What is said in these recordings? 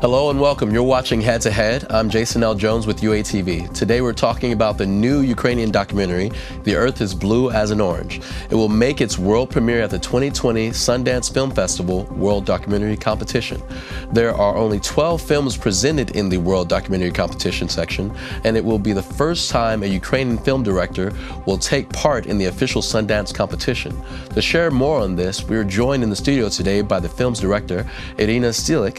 Hello and welcome. You're watching Head to Head. I'm Jason L. Jones with UATV. Today we're talking about the new Ukrainian documentary, The Earth is Blue as an Orange. It will make its world premiere at the 2020 Sundance Film Festival World Documentary Competition. There are only 12 films presented in the World Documentary Competition section, and it will be the first time a Ukrainian film director will take part in the official Sundance competition. To share more on this, we are joined in the studio today by the film's director, Iryna Tsilyk.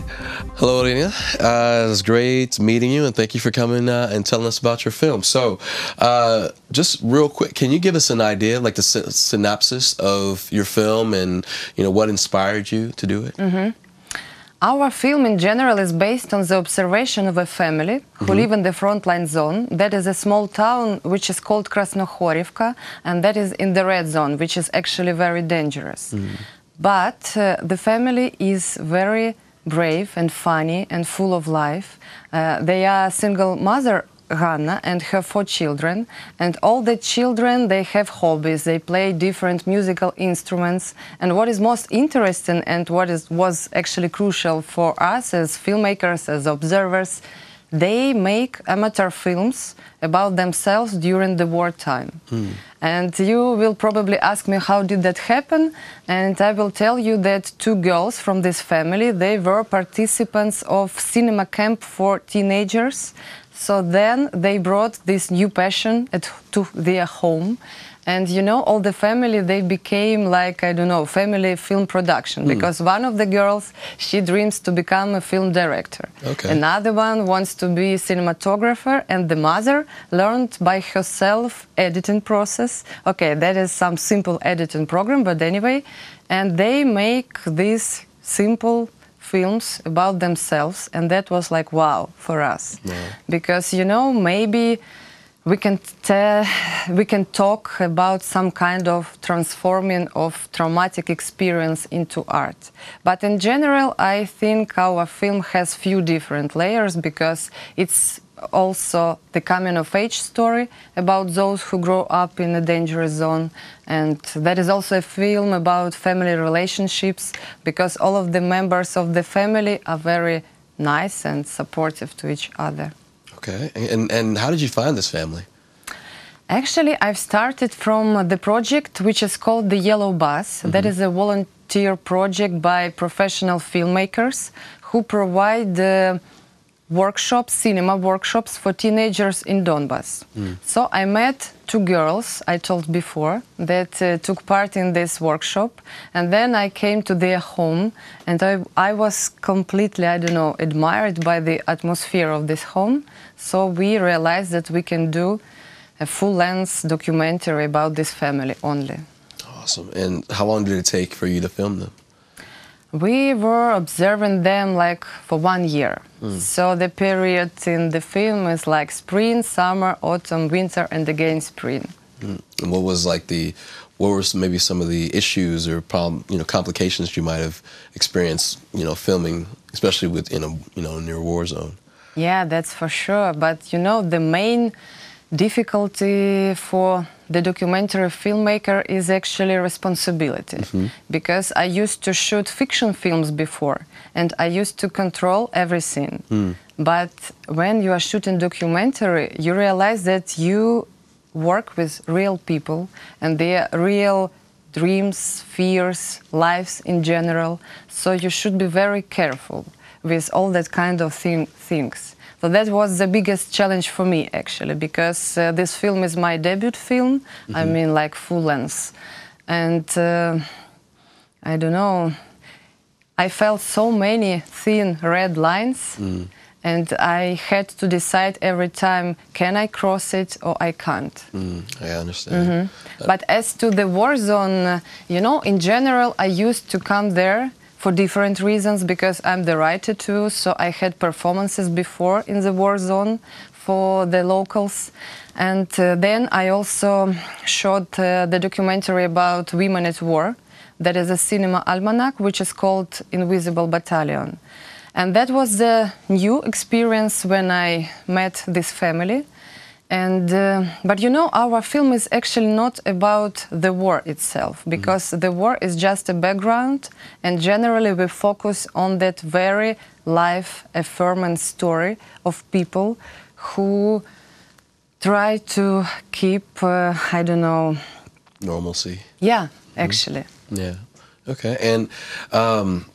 Hello, Iryna. Uh, it was great meeting you, and thank you for coming uh, and telling us about your film. So, uh, just real quick, can you give us an idea, like the sy- synopsis of your film, and you know what inspired you to do it? Our film in general is based on the observation of a family who live in the frontline zone. That is a small town which is called Krasnohorivka, and that is in the red zone, which is actually very dangerous. But uh, the family is very brave and funny and full of life. Uh, they are a single mother Hanna and her four children, and all the children they have hobbies. They play different musical instruments, and what is most interesting and what is was actually crucial for us as filmmakers, as observers, they make amateur films about themselves during the wartime. And you will probably ask me how did that happen? And I will tell you that two girls from this family, they were participants of cinema camp for teenagers. So then they brought this new passion at, to their home. And you know, all the family, they became like, I don't know, family film production. Hmm. Because one of the girls, she dreams to become a film director. Okay. Another one wants to be a cinematographer. And the mother learned by herself editing process. Okay, that is some simple editing program, but anyway. And they make these simple films about themselves and that was like wow for us because you know maybe we can tell we can talk about some kind of transforming of traumatic experience into art. But in general i think our film has few different layers because it's also the coming of age story about those who grow up in a dangerous zone. And that is also a film about family relationships because all of the members of the family are very nice and supportive to each other Okay, and and how did you find this family? Actually, I've started from the project which is called the Yellow Bus. That is a volunteer project by professional filmmakers who provide uh, workshops, cinema workshops for teenagers in Donbass. So I met two girls I told before that uh, took part in this workshop, and then I came to their home, and I, I was completely, I don't know, admired by the atmosphere of this home. So we realized that we can do a full-length documentary about this family only. Awesome. And how long did it take for you to film them? We were observing them like for one year. Hmm. So the period in the film is like spring, summer, autumn, winter, and again spring. Hmm. And what was like the, what were maybe some of the issues or problem, you know, complications you might have experienced, you know, filming, especially with in a, you know, near war zone? Yeah, that's for sure. But you know, the main difficulty for the documentary filmmaker is actually responsibility. Mm-hmm. Because I used to shoot fiction films before and I used to control everything. Mm. But when you are shooting documentary, you realize that you work with real people and their real dreams, fears, lives in general. So you should be very careful with all that kind of thing, things. So that was the biggest challenge for me actually, because uh, this film is my debut film. I mean, like full length, and uh, I don't know. I felt so many thin red lines, and I had to decide every time: can I cross it or I can't. Mm, I understand. But as to the war zone, you know, in general, I used to come there for different reasons because I'm the writer too. So I had performances before in the war zone for the locals. And uh, then I also shot uh, the documentary about women at war. That is a cinema almanac, which is called Invisible Battalion. And that was the new experience when I met this family. And uh, but you know, our film is actually not about the war itself because the war is just a background, and generally we focus on that very life affirming story of people who try to keep, uh, I don't know, Normalcy. yeah, actually. Yeah. Okay. And um,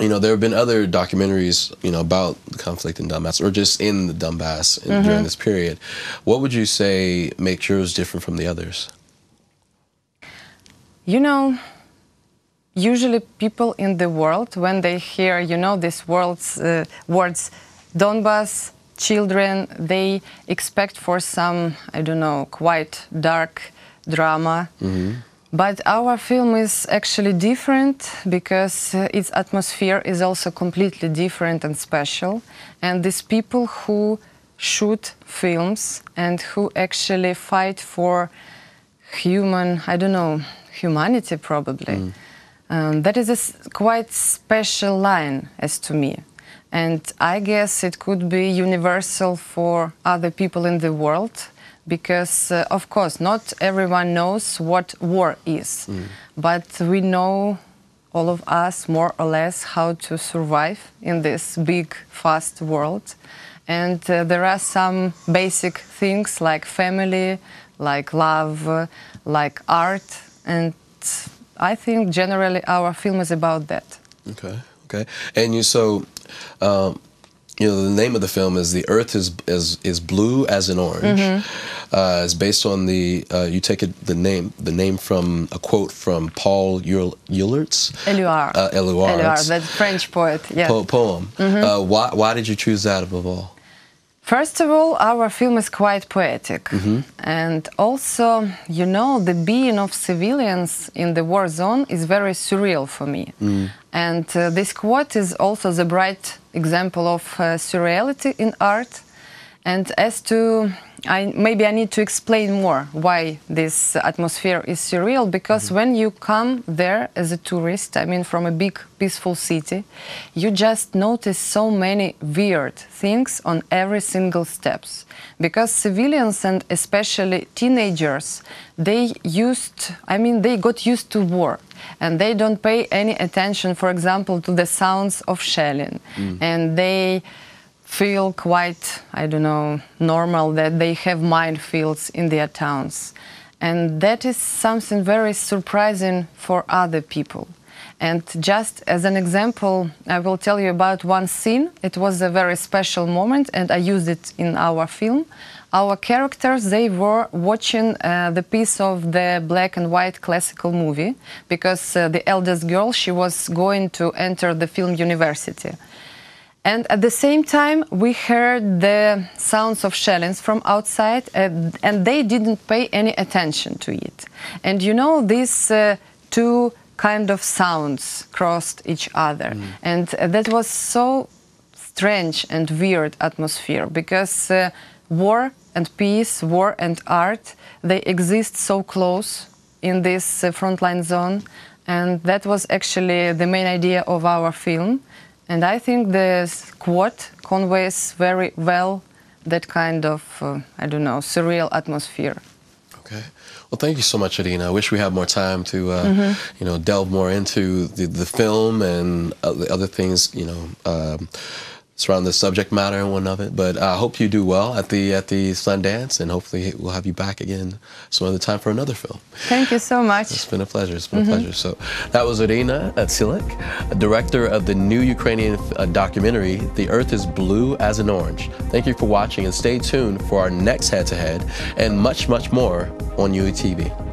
you know, there have been other documentaries, you know, about the conflict in Donbass or just in the Donbass in, during this period. What would you say makes yours different from the others? You know, usually people in the world, when they hear, you know, these words, uh, words, Donbass, children, they expect for some, I don't know, quite dark drama. But our film is actually different because uh, its atmosphere is also completely different and special. And these people who shoot films and who actually fight for human, I don't know, humanity probably. Um, that is a quite special line as to me. And I guess it could be universal for other people in the world because, uh, of course, not everyone knows what war is, but we know all of us more or less how to survive in this big, fast world. And uh, there are some basic things like family, like love, uh, like art. And I think generally our film is about that. Okay. Okay. And you so um, you know the name of the film is the earth is is is blue as an orange uh, it's based on the uh, you take it the name the name from a quote from paul Eul- Eulertz Éluard. uh, Éluard, it's that French poet. Yeah. po- poem uh, why, why did you choose that above all First of all, our film is quite poetic. And also, you know, the being of civilians in the war zone is very surreal for me. And uh, this quote is also the bright example of uh, surreality in art. And as to, I, maybe I need to explain more why this atmosphere is surreal, because mm-hmm. when you come there as a tourist, I mean, from a big, peaceful city, you just notice so many weird things on every single steps. Because civilians and especially teenagers, they used, I mean, they got used to war and they don't pay any attention, for example, to the sounds of shelling. Mm. And they feel quite, I don't know, normal that they have minefields in their towns. And that is something very surprising for other people. And just as an example, I will tell you about one scene. It was a very special moment, and I used it in our film. Our characters, they were watching uh, the piece of the black and white classical movie because uh, the eldest girl, she was going to enter the film university. And at the same time, we heard the sounds of shellings from outside, and, and they didn't pay any attention to it. And you know, these uh, two kind of sounds crossed each other. And uh, that was so strange and weird atmosphere because uh, war and peace, war and art, they exist so close in this uh, frontline zone. And that was actually the main idea of our film. And I think the quote conveys very well that kind of, uh, I don't know, surreal atmosphere. Okay. Well, thank you so much, Adina. I wish we had more time to, uh, you know, delve more into the, the film and uh, the other things, you know, um, surrounding the subject matter and one of it. But I hope you do well at the at the Sundance, and hopefully we'll have you back again some other time for another film. Thank you so much. It's been a pleasure. It's been a pleasure. So that was Iryna Tsilyk, director of the new Ukrainian uh, documentary, The Earth is Blue as an Orange. Thank you for watching and stay tuned for our next head to head and much, much more on UATV.